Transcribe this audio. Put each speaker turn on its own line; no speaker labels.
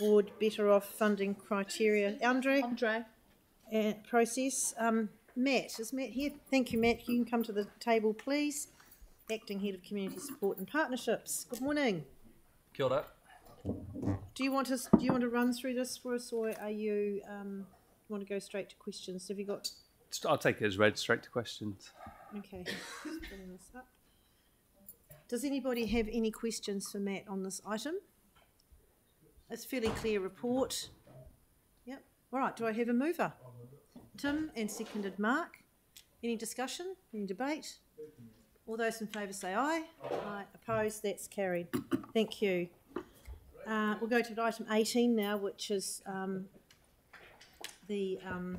Board better off funding criteria. Andre,
Andre.
uh, process. Um, Matt, is Matt here? Thank you, Matt. You can come to the table, please. Acting Head of Community Support and Partnerships. Good morning.
Kia ora.
Do you want us? Do you want to run through this for us, or are you um, want to go straight to questions? Have you got?
I'll take it as read straight to questions.
Okay. just this up. Does anybody have any questions for Matt on this item? It's a fairly clear report. Yep. All right. Do I have a mover? Tim and seconded Mark. Any discussion? Any debate? All those in favour say aye. Aye. Opposed? That's carried. Thank you. Uh, we'll go to item 18 now, which is um, the um,